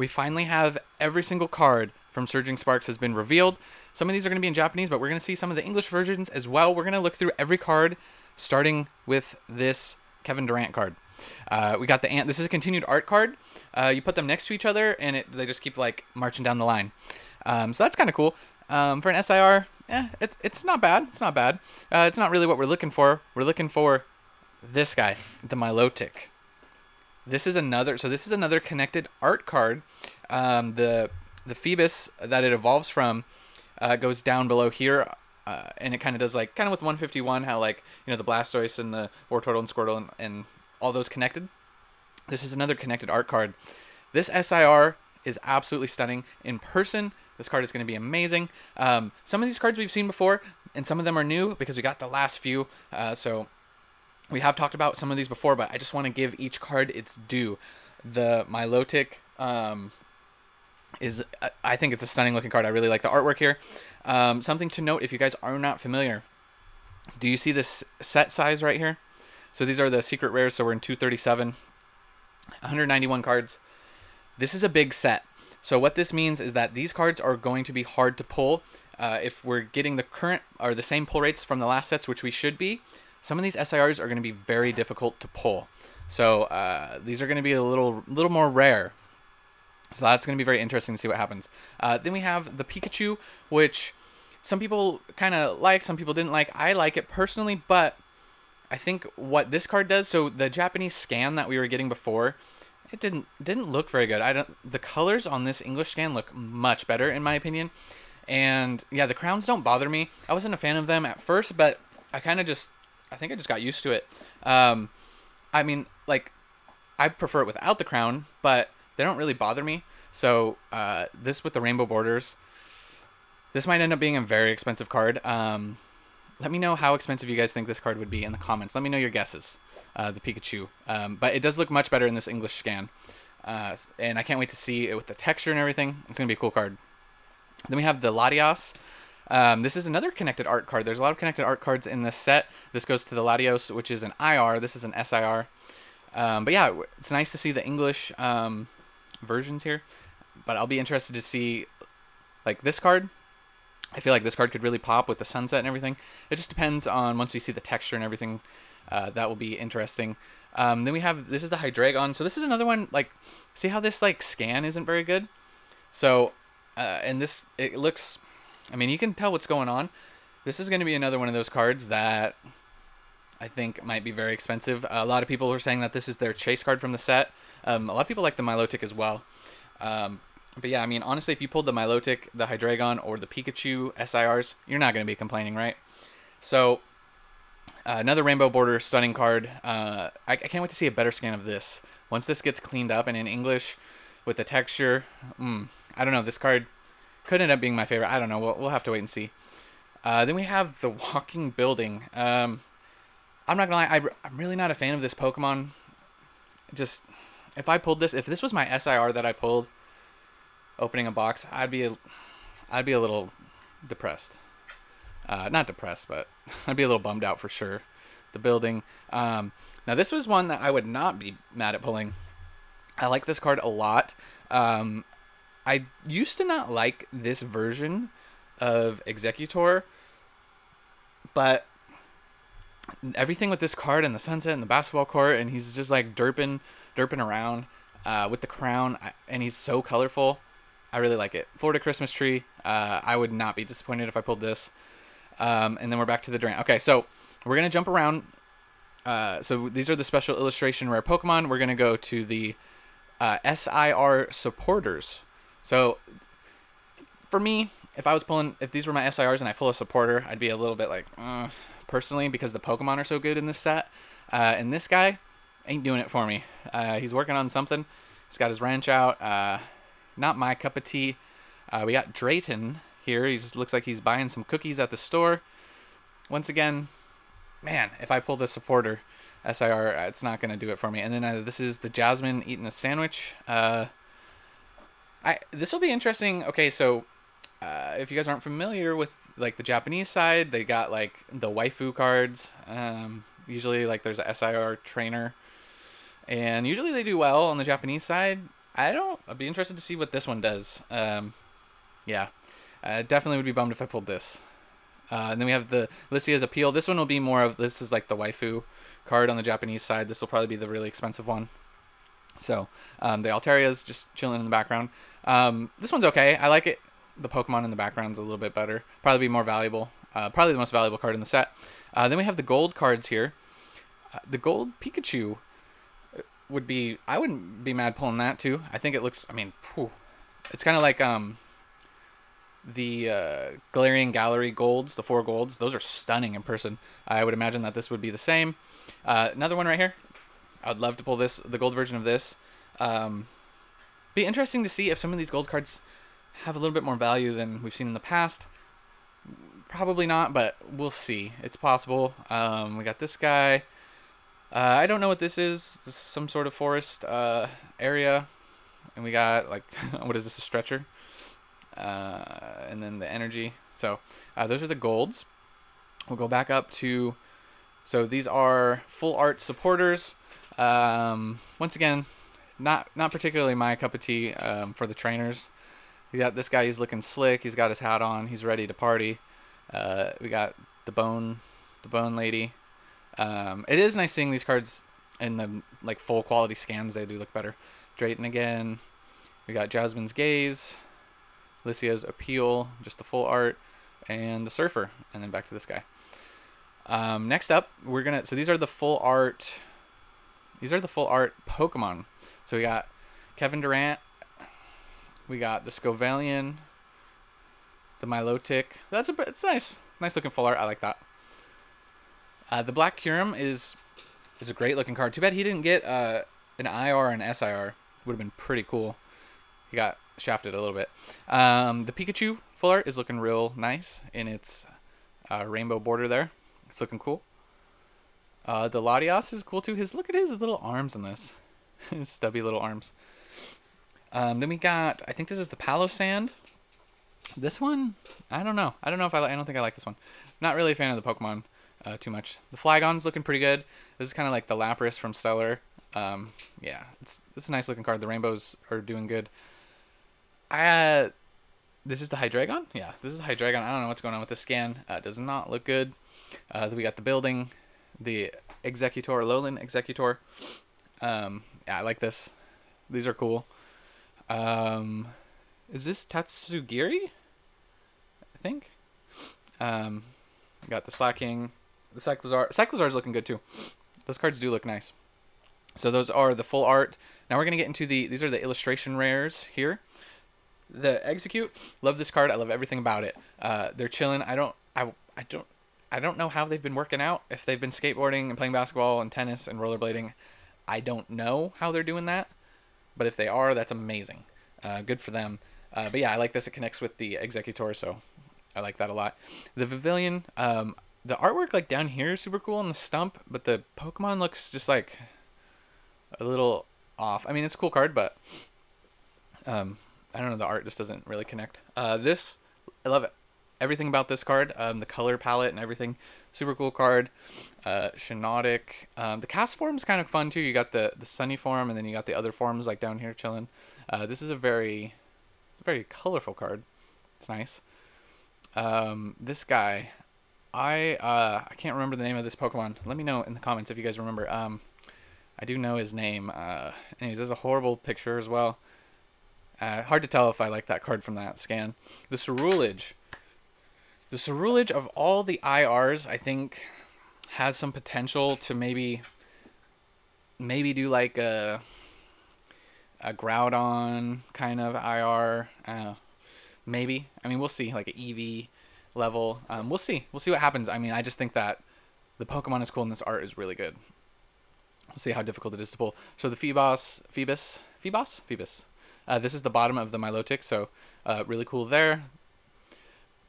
we finally have every single card from Surging Sparks has been revealed. Some of these are going to be in Japanese, but we're going to see some of the English versions as well. We're going to look through every card, starting with this Kevin Durant card. Uh, we got the ant. This is a continued art card. Uh, you put them next to each other, and it, they just keep like marching down the line. Um, so that's kind of cool. Um, for an SIR, yeah, it's it's not bad. It's not bad. Uh, it's not really what we're looking for. We're looking for this guy, the Milotic. This is another. So this is another connected art card. Um, the the Feebas that it evolves from uh, goes down below here, uh, and it kind of does like kind of with 151 how like you know the Blastoise and the Wartortle and Squirtle and, and all those connected. This is another connected art card. This SIR is absolutely stunning in person. This card is going to be amazing. Um, some of these cards we've seen before, and some of them are new because we got the last few. Uh, so we have talked about some of these before, but I just want to give each card its due. The Milotic um, is, I think it's a stunning looking card. I really like the artwork here. Um, something to note if you guys are not familiar, do you see this set size right here? So these are the secret rares. So we're in 237, 191 cards. This is a big set. So what this means is that these cards are going to be hard to pull. Uh, if we're getting the current or the same pull rates from the last sets, which we should be, some of these SIRs are going to be very difficult to pull. So uh, these are going to be a little little more rare. So that's going to be very interesting to see what happens. Uh, then we have the Pikachu, which some people kind of like, some people didn't like. I like it personally, but I think what this card does. So the Japanese scan that we were getting before, it didn't didn't look very good. I don't. The colors on this English scan look much better in my opinion. And yeah, the crowns don't bother me. I wasn't a fan of them at first, but I kind of just I think I just got used to it. Um, I mean, like, I prefer it without the crown, but they don't really bother me. So uh, this with the rainbow borders, this might end up being a very expensive card. Um, let me know how expensive you guys think this card would be in the comments. Let me know your guesses. Uh, the Pikachu, um, but it does look much better in this English scan, uh, and I can't wait to see it with the texture and everything. It's gonna be a cool card. Then we have the Latios. Um, this is another connected art card. There's a lot of connected art cards in this set. This goes to the Latios, which is an IR. This is an SIR. Um, but yeah, it's nice to see the English um, versions here. But I'll be interested to see, like this card. I feel like this card could really pop with the sunset and everything. It just depends on once we see the texture and everything. Uh, that will be interesting. Um, then we have this is the Hydreigon. So this is another one. Like, see how this like scan isn't very good. So, uh, and this it looks I mean, you can tell what's going on. This is going to be another one of those cards that I think might be very expensive. a lot of people are saying that this is their chase card from the set. Um, a lot of people like the Milotic as well. Um, but yeah, I mean, honestly, if you pulled the Milotic, the Hydreigon, or the Pikachu SIRs, you're not going to be complaining, right? So, uh, another Rainbow Border stunning card. Uh, I, I, can't wait to see a better scan of this. Once this gets cleaned up and in English with the texture, mm, I don't know. This card could end up being my favorite. I don't know. We'll, we'll have to wait and see. Uh, then we have the Walking Building. Um, I'm not gonna lie. I, I'm really not a fan of this Pokemon. Just if I pulled this, if this was my SIR that I pulled, opening a box, I'd be, a, I'd be a little depressed. Uh, not depressed, but I'd be a little bummed out for sure. The building. Um, now this was one that I would not be mad at pulling. I like this card a lot. Um, I used to not like this version of Exeggutor, but everything with this card and the sunset and the basketball court, and he's just like derping, derping around uh, with the crown, and he's so colorful. I really like it. Florida Christmas tree. Uh, I would not be disappointed if I pulled this. Um, and then we're back to the Durant. Okay, so we're gonna jump around. Uh, so these are the special illustration rare Pokemon. We're gonna go to the uh, SIR supporters. So for me, if I was pulling, if these were my SIRs and I pull a supporter, I'd be a little bit like, uh, personally, because the Pokemon are so good in this set. Uh, and this guy ain't doing it for me. Uh, he's working on something. He's got his ranch out. Uh, not my cup of tea. Uh, we got Drayton here. He looks like he's buying some cookies at the store. Once again, man, if I pull the supporter SIR, uh, it's not going to do it for me. And then this is the Jasmine eating a sandwich. I this will be interesting. Okay, so uh, if you guys aren't familiar with like the Japanese side, they got like the waifu cards. Um, usually, like there's a SIR trainer, and usually they do well on the Japanese side. I don't. I'd be interested to see what this one does. Um, yeah, definitely would be bummed if I pulled this. Uh, and then we have the Lisia's Appeal. This one will be more of this is like the waifu card on the Japanese side. This will probably be the really expensive one. So um, the Altaria's just chilling in the background. Um, this one's okay. I like it. The Pokemon in the background's a little bit better. Probably be more valuable. Uh, probably the most valuable card in the set. Uh, then we have the gold cards here. Uh, the gold Pikachu uh, would be. I wouldn't be mad pulling that too. I think it looks. I mean, whew, it's kind of like um the uh, Gallery golds, the four golds. Those are stunning in person. I would imagine that this would be the same. Uh, another one right here. I'd love to pull this, the gold version of this. Um, be interesting to see if some of these gold cards have a little bit more value than we've seen in the past. Probably not, but we'll see. It's possible. Um, we got this guy. Uh, I don't know what this is. This is some sort of forest uh, area. And we got, like, what is this, a stretcher? Uh, and then the energy. So uh, those are the golds. We'll go back up to, so these are full art supporters. Um, once again, not not particularly my cup of tea um, for the trainers. We got this guy. He's looking slick. He's got his hat on. He's ready to party. Uh, we got the bone, the bone lady. Um, it is nice seeing these cards in the like full quality scans. They do look better. Drayton again. We got Jasmine's gaze, Lisia's appeal, just the full art, and the surfer, and then back to this guy. Um, next up, we're gonna. So these are the full art. These are the full art Pokemon. So we got Kevin Durant. We got the Scovillain. The Milotic. That's a it's nice, nice looking full art. I like that. Uh, the Black Kyurem is is a great looking card. Too bad he didn't get uh, an IR and SIR. Would have been pretty cool. He got shafted a little bit. Um, the Pikachu full art is looking real nice in its uh, rainbow border there. It's looking cool. Uh, the Latias is cool too. His look at his little arms in this, his stubby little arms. Um, then we got I think this is the Palossand. This one I don't know. I don't know if I I don't think I like this one. Not really a fan of the Pokemon uh, too much. The Flygon's looking pretty good. This is kind of like the Lapras from Stellar. Um, yeah, it's it's a nice looking card. The rainbows are doing good. I uh, this is the Hydreigon. Yeah, this is the Hydreigon. I don't know what's going on with the scan. Uh, does not look good. Uh, we got the building, the Exeggutor, Alolan Exeggutor. Um, yeah, I like this. These are cool. Um, is this Tatsugiri? I think. Um, got the Slaking. the Cyclizar. Cyclizar is looking good too. Those cards do look nice. So those are the full art. Now we're gonna get into the. These are the illustration rares here. The Exeggcute. Love this card. I love everything about it. Uh, they're chilling. I don't. I. I don't. I don't know how they've been working out. If they've been skateboarding and playing basketball and tennis and rollerblading, I don't know how they're doing that. But if they are, that's amazing. Uh, good for them. Uh, but yeah, I like this. It connects with the Exeggutor, so I like that a lot. The Pavilion, um, the artwork like down here is super cool on the stump, but the Pokemon looks just like a little off. I mean, it's a cool card, but um, I don't know. The art just doesn't really connect. Uh, this, I love it. Everything about this card, um, the color palette and everything, super cool card. Uh, Shiinotic. Um, the Castform is kind of fun too. You got the the sunny form, and then you got the other forms like down here chilling. Uh, this is a very, it's a very colorful card. It's nice. Um, this guy, I uh, I can't remember the name of this Pokemon. Let me know in the comments if you guys remember. Um, I do know his name. Uh, anyways, there's a horrible picture as well. Uh, hard to tell if I like that card from that scan. The Ceruledge. The Ceruledge of all the IRs, I think, has some potential to maybe, maybe do like a, a Groudon kind of IR. Uh, maybe. I mean, we'll see. Like an EV level. Um, we'll see. We'll see what happens. I mean, I just think that the Pokemon is cool and this art is really good. We'll see how difficult it is to pull. So the Phoebos, Phoebus, Phoebos, Phoebus. Uh, this is the bottom of the Milotic, so uh, really cool there.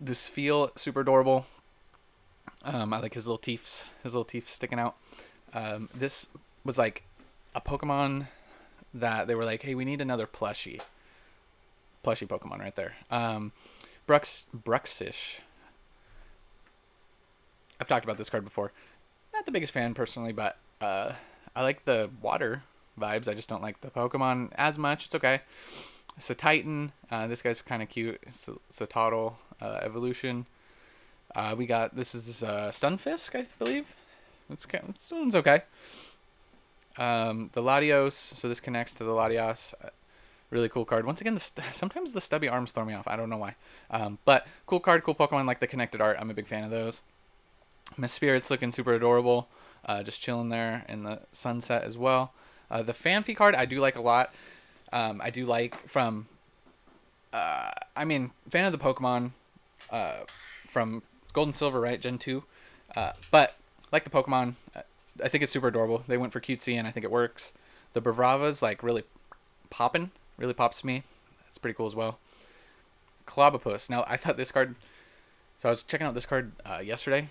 This Spheal super adorable. Um, I like his little teeth, his little teeth sticking out. Um, this was like a Pokemon that they were like, hey, we need another plushie. Plushie Pokemon right there. Um, Brux, Bruxish. I've talked about this card before. Not the biggest fan personally, but uh, I like the water vibes. I just don't like the Pokemon as much. It's okay. Cetitan, uh, this guy's kind of cute. Cetoddle uh, evolution. Uh, we got this is uh, Stunfisk, I believe. It's this one's okay. Um, the Latios, so this connects to the Latias. Uh, really cool card. Once again, the sometimes the stubby arms throw me off. I don't know why. Um, but cool card, cool Pokemon like the connected art. I'm a big fan of those. Mesprit's looking super adorable. Uh, just chilling there in the sunset as well. Uh, the Phanpy card I do like a lot. Um, I do like from. Uh, I mean, fan of the Pokemon uh, from Gold and Silver, right? Gen two. Uh, but like the Pokemon, uh, I think it's super adorable. They went for cutesy, and I think it works. The Brava's like really popping, really pops to me. It's pretty cool as well. Clobbopus. Now I thought this card. So I was checking out this card uh, yesterday,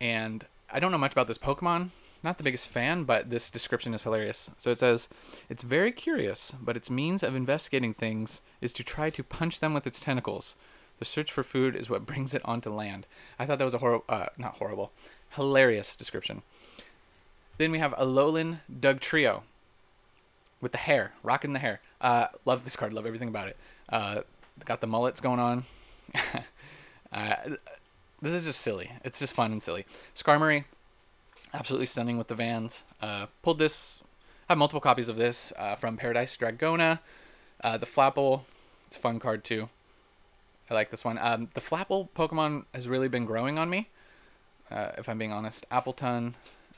and I don't know much about this Pokemon. Not the biggest fan, but this description is hilarious. So it says, It's very curious, but its means of investigating things is to try to punch them with its tentacles. The search for food is what brings it onto land. I thought that was a horrible, uh, not horrible, hilarious description. Then we have Alolan Dugtrio with the hair, rocking the hair. Uh, love this card, love everything about it. Uh, got the mullets going on. uh, this is just silly. It's just fun and silly. Skarmory, absolutely stunning with the Vans. Uh, pulled this, I have multiple copies of this uh, from Paradise Dragona. Uh, the Flapple, it's a fun card too. I like this one. Um, the Flapple Pokemon has really been growing on me, uh, if I'm being honest. Appletun,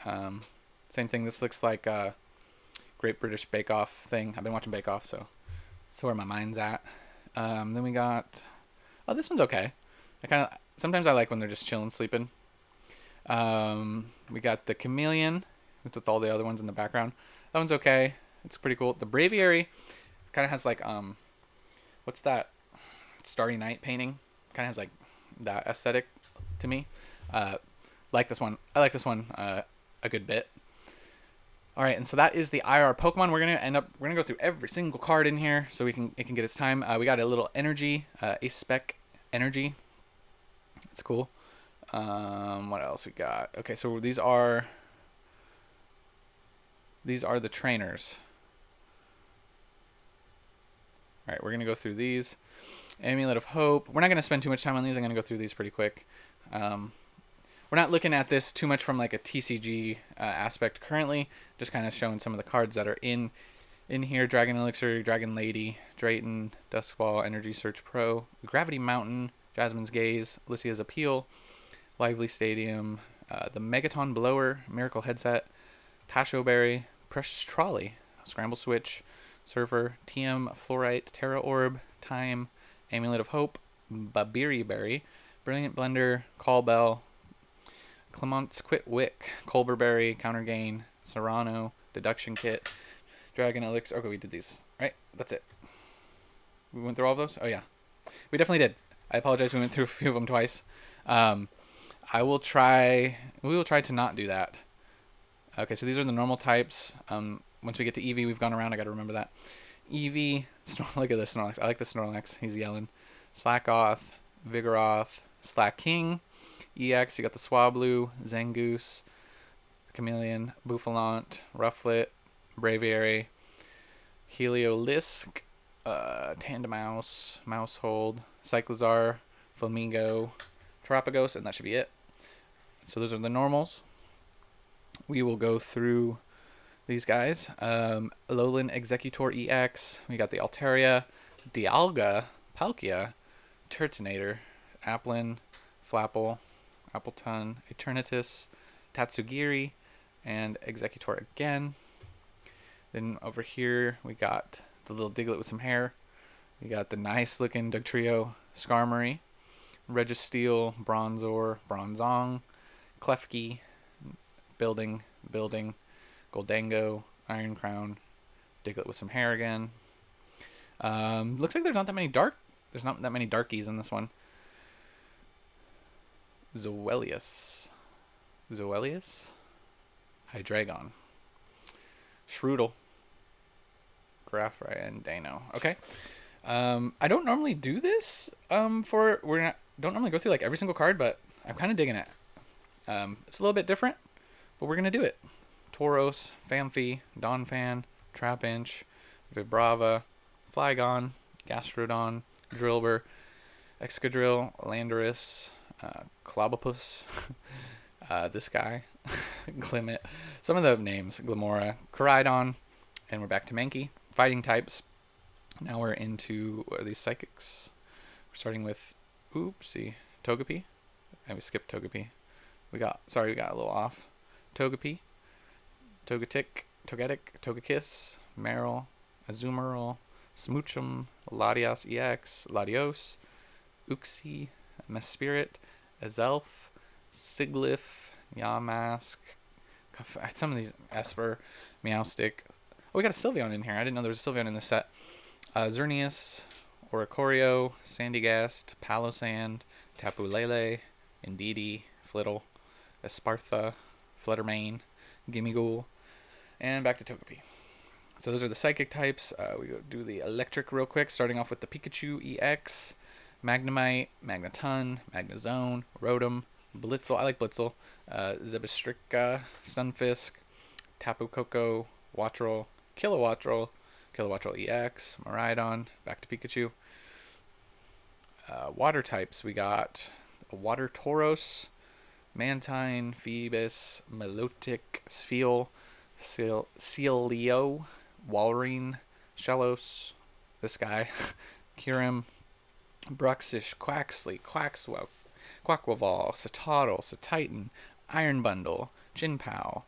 um, same thing. This looks like a Great British Bake Off thing. I've been watching Bake Off, so so where my mind's at. Um, then we got, oh, this one's okay. I kind of sometimes I like when they're just chilling, sleeping. Um, we got the Chameleon with, with all the other ones in the background. That one's okay. It's pretty cool. The Braviary kind of has like um, what's that? Starry Night painting. Kind of has like that aesthetic to me. Uh, like this one. I like this one uh, a good bit. All right, and so that is the IR Pokemon. We're gonna end up. We're gonna go through every single card in here so we can it can get its time. Uh, we got a little energy, uh, Ace Spec energy. That's cool. Um, what else we got? Okay, so these are these are the trainers. All right, we're gonna go through these. Amulet of Hope. We're not going to spend too much time on these. I'm going to go through these pretty quick. Um, we're not looking at this too much from like a TCG uh, aspect currently. Just kind of showing some of the cards that are in in here. Dragon Elixir, Dragon Lady, Drayton, Duskfall, Energy Search Pro, Gravity Mountain, Jasmine's Gaze, Alicia's Appeal, Lively Stadium, uh, the Megaton Blower, Miracle Headset, Passho Berry, Precious Trolley, Scramble Switch, Surfer, TM, Fluorite, Tera Orb, Time, Amulet of Hope, Babiri Berry, Brilliant Blender, Call Bell, Clemont's Quick Wit, Colbur Berry, Counter Gain, Cyrano, Deduction Kit, Dragon Elixir. Okay, we did these, right? That's it. We went through all of those? Oh, yeah. We definitely did. I apologize. We went through a few of them twice. Um, I will try. We will try to not do that. Okay, so these are the normal types. Um, once we get to Eevee, we've gone around. I got to remember that. Eevee, Snor- look at this Snorlax. I like the Snorlax. He's yelling. Slakoth, Vigoroth, Slaking, EX. You got the Swablu, Zangoose, Chameleon, Bouffalant, Rufflet, Braviary, Heliolisk, uh, Tandemaus, Maushold, Cyclizar, Flamigo, Terapagos, and that should be it. So those are the normals. We will go through these guys. Um, Alolan Exeggutor EX. We got the Altaria, Dialga, Palkia, Turtonator, Applin, Flapple, Appletun, Eternatus, Tatsugiri, and Exeggutor again. Then over here we got the little Diglett with some hair. We got the nice looking Dugtrio, Skarmory, Registeel, Bronzor, Bronzong, Klefki, Building, Building, Gholdengo, Iron Crown, Diglett with some hair again. Um, looks like there's not that many dark. There's not that many darkies in this one. Zweilous. Zweilous? Hydreigon. Shroodle. Grafaiai and Dano. Okay. Um, I don't normally do this um, for we're not don't normally go through like every single card, but I'm kind of digging it. Um, it's a little bit different, but we're gonna do it. Tauros, Phanpy, Donphan, Trapinch, Vibrava, Flygon, Gastrodon, Drilbur, Excadrill, Landorus, uh, Clobbopus, uh, this guy, Glimmet, some of the names, Glimmora, Koraidon, and we're back to Mankey. Fighting types. Now we're into what are these psychics? We're starting with, oopsie, Togepi. And we skipped Togepi. We got, sorry, we got a little off. Togepi, Togetic, Togetic, Togekiss, Marill, Azumarill, Smoochum, Latias EX, Latios, Uxie, Mesprit, Azelf, Sigilyph, Yamask, some of these Espurr, Meowstic. Oh, we got a Sylveon in here. I didn't know there was a Sylveon in this set. Uh, Xerneas, Oricorio, Sandygast, Palossand, Tapu Lele, Indeedee, Flittle, Espathra, Fluttermane, Gimmighoul, and back to Togepi. So those are the psychic types. Uh, we go do the electric real quick, starting off with the Pikachu EX, Magnemite, Magneton, Magnezone, Rotom, Blitzle. I like Blitzle. Uh, Stunfisk, Tapu Koko, Wattrel, Kilowattrel, Kilowattrel EX, Miraidon, back to Pikachu. Uh, water types, we got a Water Tauros, Mantine, Feebas, Milotic, Spheal, Sealeo, Walrein, Shellos, this guy, Kyurem, Bruxish, Quaxly, Quaxwell, Quaquaval, Cetoddle, Cetitan, Iron Bundle, Chien-Pao.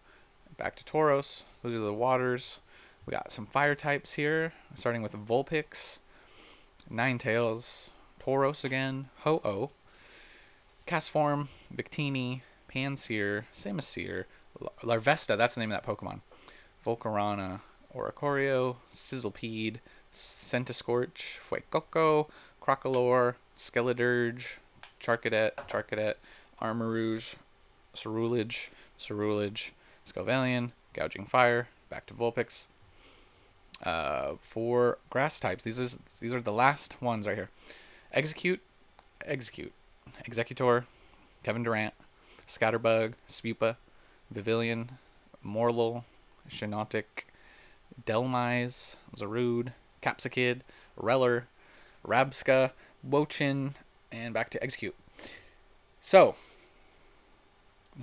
Back to Tauros. Those are the waters. We got some fire types here, starting with Vulpix, Ninetales, Tauros again, Ho-Oh, Castform, Victini, Pansear, Simisear, Larvesta, that's the name of that Pokemon, Volcarona, Oricorio, Sizzlipede, Centiskorch, Fuecoco, Crocalor, Skeledirge, Charcadet, Charcadet, Armarouge, Ceruledge, Ceruledge, Scovillain, Gouging Fire, back to Vulpix. Uh, for grass types, these are these are the last ones right here. Exeggcute, Exeggcute, Exeggutor, Kevin Durant, Scatterbug, Spewpa, Vivillon, Morelull, Shiinotic, Dhelmise, Zarude, Capsakid, Rellor, Rabsca, Wo-Chien, and back to Exeggcute. So,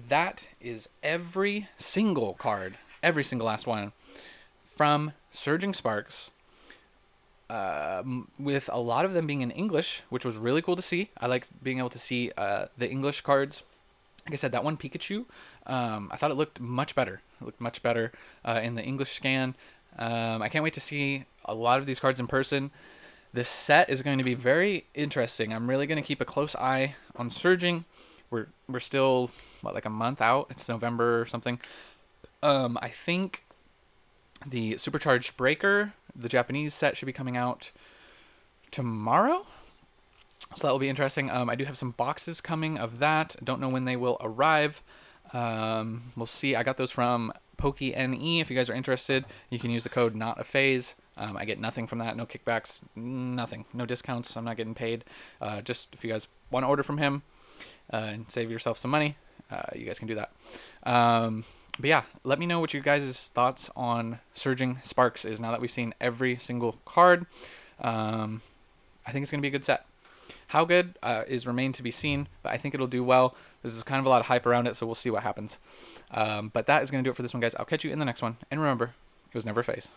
that is every single card, every single last one from Surging Sparks. Uh, with a lot of them being in English, which was really cool to see. I like being able to see uh, the English cards. Like I said, that one Pikachu, um, I thought it looked much better. It looked much better uh, in the English scan. Um, I can't wait to see a lot of these cards in person. This set is going to be very interesting. I'm really going to keep a close eye on Surging. We're we're still what like a month out. It's November or something. Um, I think the Supercharged Breaker, the Japanese set, should be coming out tomorrow. So that will be interesting. Um, I do have some boxes coming of that. Don't know when they will arrive. Um, we'll see. I got those from PokeNE. If you guys are interested, you can use the code Not a Phase. Um, I get nothing from that, no kickbacks, nothing, no discounts. I'm not getting paid. Uh, just if you guys want to order from him uh, and save yourself some money, uh, you guys can do that. Um, but yeah, let me know what you guys' thoughts on Surging Sparks is now that we've seen every single card. Um, I think it's going to be a good set. How good uh, is remain to be seen, but I think it'll do well. There's kind of a lot of hype around it, so we'll see what happens. Um, but that is going to do it for this one, guys. I'll catch you in the next one. And remember, it was never a phase.